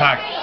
attack.